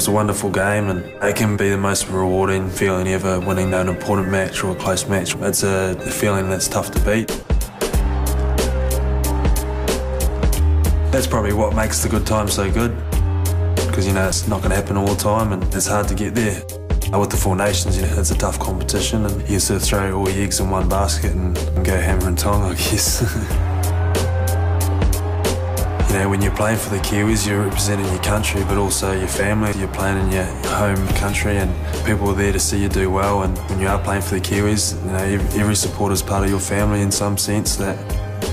It's a wonderful game and it can be the most rewarding feeling ever winning an important match or a close match. It's a feeling that's tough to beat. That's probably what makes the good times so good because you know it's not going to happen all the time and it's hard to get there. With the Four Nations, you know, it's a tough competition and you sort of throw all your eggs in one basket and, and go hammer and tong, I guess. You know, when you're playing for the Kiwis, you're representing your country, but also your family. You're playing in your home country, and people are there to see you do well. And when you are playing for the Kiwis, you know, every supporter is part of your family in some sense. That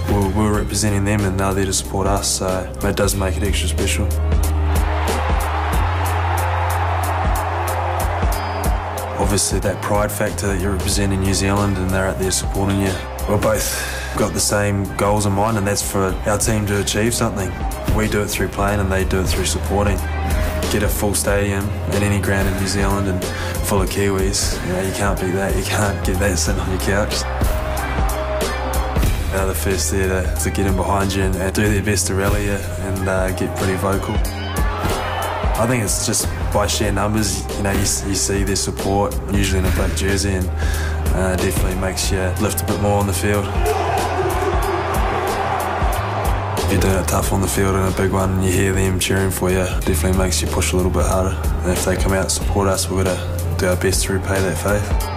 we're, we're representing them, and they're there to support us. So it does make it extra special. Obviously, that pride factor that you're representing New Zealand, and they're out there supporting you. We're both got the same goals in mind, and that's for our team to achieve something. We do it through playing, and they do it through supporting. Get a full stadium at any ground in New Zealand and full of Kiwis. You know, you can't beat that. You can't get that sitting on your couch. They're the first there to, to get in behind you and, and, do their best to rally you and uh, get pretty vocal. I think it's just by sheer numbers, you know, you, you see their support, usually in a black jersey, and uh, definitely makes you lift a bit more on the field. If you're doing it tough on the field and a big one and you hear them cheering for you, definitely makes you push a little bit harder. And if they come out and support us, we're going to do our best to repay that faith.